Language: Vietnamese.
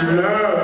to love.